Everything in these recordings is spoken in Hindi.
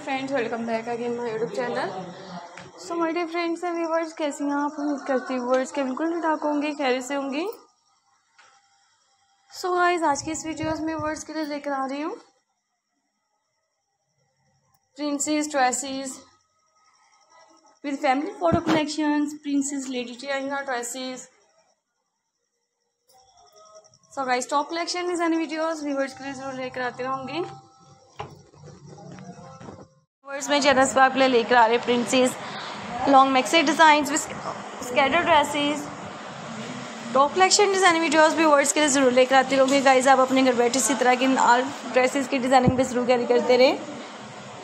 Friends welcome back again my YouTube channel so my dear friends and viewers कैसी हैं आप? उम्मीद करती हूँ व्यूवर्स के बिल्कुल ठीक ठाक होंगे खैर से होंगी। सो so गाइस आज की इस वीडियो में वर्ड्स के लिए लेकर आ रही हूँ। Princess dresses with family photo collections princess lady China dresses so guys top collection is any videos viewers के लिए ज़रूर लेकर आते रहूँगी वर्ड्स में जनरस पे आपके लिए लेकर आ रहे princess long maxi design skater dresses top collection designing videos भी वर्ड्स के लिए ज़रूर लेकर आते रहोगे. गाइज़ आप अपने घर बैठे इसी तरह की आल ड्रेसेस की डिज़ाइनिंग भी ज़रूर कैरी करते रहे.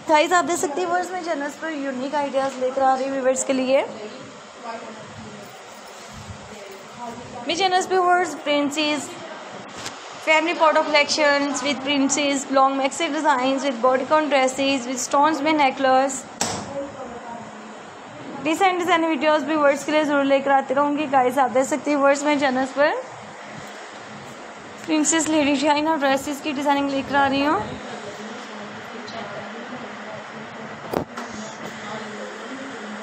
गाइज़ आप देख सकते हैं वर्ड्स में जनरस पर यूनिक आइडियाज़ लेकर आ रही व्यूवर्स के लिए. मैं जनरस पे words princess family photo collections with princess, long maxi designs, with bodycon dresses, with stones में necklace. डिसेंट डिज़ाइन वीडियोस भी वर्ड्स के लिए ज़रूर लेकर आते रहूँगी गाइस आप देख सकते हैं वर्ड्स में चैनल्स पर. प्रिंसेस लेडी शाइन और ड्रेसेस की डिज़ाइनिंग लेकर आ रही हूँ.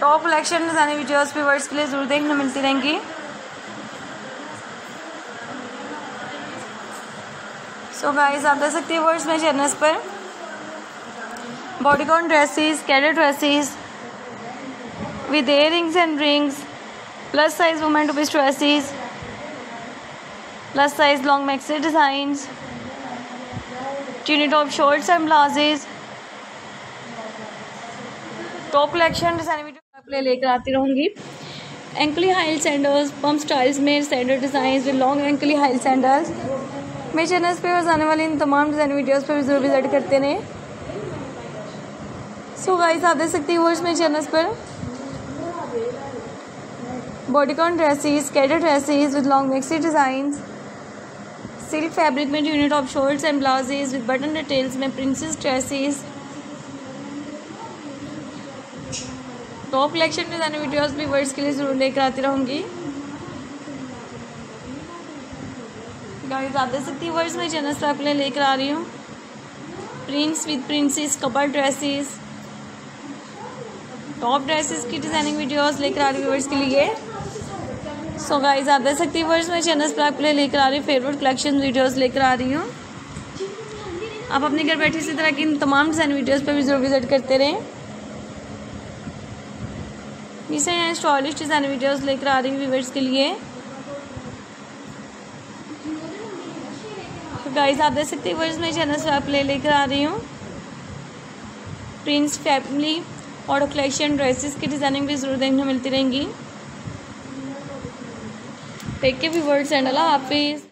टॉप कलेक्शन डिज़ाइन वीडियोस भी वर्ड्स के लिए ज़रूर देखने मिलती रहेंगी. सो so गाइस आप देख सकते हैं वर्ड्स में चैनल्स पर। Bodycon dresses cadet dresses with air rings and rings plus size women two dresses plus size long maxi designs चीनी top shorts and blouses top collection design video आप लेकर आती रहूँगी। Ankle heel sandals pump styles में sandal design with long ankle heel sandals मेरे चैनल पे और आने वाले इन तमाम डिज़ाइन वीडियोस पर भी ज़रूर विज़िट करते रहें। सो गाइस आप देख सकते हैं वो मेरे चैनल पर। Bodycon dresses cadre dresses with long maxi design silk fabric में unit of shorts and blouses with button details में princess dresses top collection design videos भी वर्ड्स के लिए ज़रूर लेकर आती रहूँगी। गाइस आप देख सकती है वर्ड्स में चैनल से आपके लेकर आ रही हूँ। Prince with princess couple dresses top dresses की डिज़ाइनिंग वीडियोस लेकर आ रही हूँ के लिए। सो गाइस आप देख सकती है वर्ड्स में चैनल पर आपके लेकर आ रही हूँ फेवरेट कलेक्शन वीडियोस लेकर आ रही हूँ। आप अपने घर बैठे इसी तरह की तमाम डिज़ाइन वीडियोस पर भी ज़रूर विज़िट करते रहें। इसे स्टॉलिश डिज़ाइन वीडियोस लेकर आ रही हूँ व्यूवर्स के लिए। गाइस आप देख सकते हैं वर्ष में चैनल से आप ले लेकर आ रही हूँ। प्रिंस फैमिली और कलेक्शन ड्रेसेस की डिज़ाइनिंग भी ज़रूर देखने मिलती रहेंगी। टेक के भी एंड अल्लाह हाफिज़